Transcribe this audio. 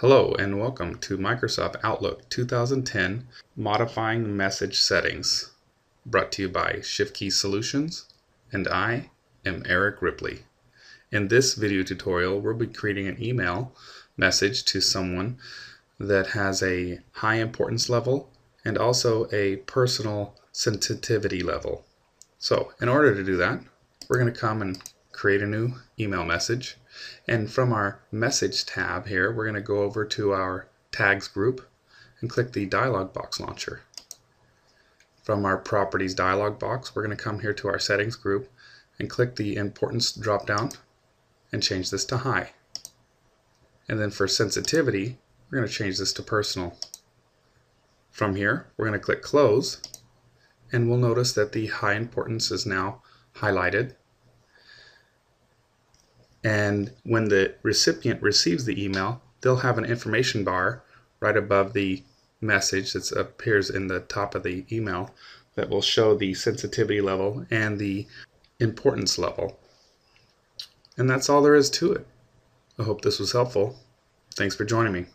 Hello and welcome to Microsoft Outlook 2010 Modifying Message Settings, brought to you by ShiftKey Solutions, and I am Eric Ripley. In this video tutorial, we'll be creating an email message to someone that has a high importance level and also a personal sensitivity level. So, in order to do that, we're going to come and create a new email message. And from our message tab here, we're going to go over to our tags group and click the dialog box launcher. From our properties dialog box, we're going to come here to our settings group and click the importance drop down and change this to high. And then for sensitivity, we're going to change this to personal. From here, we're going to click close and we'll notice that the high importance is now highlighted and when the recipient receives the email, they'll have an information bar right above the message that appears in the top of the email that will show the sensitivity level and the importance level. And that's all there is to it. I hope this was helpful. Thanks for joining me.